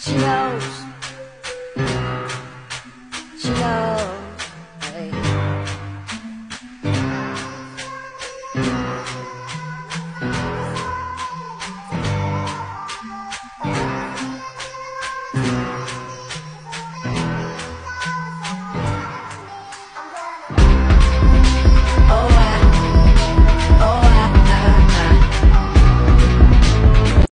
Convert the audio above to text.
chose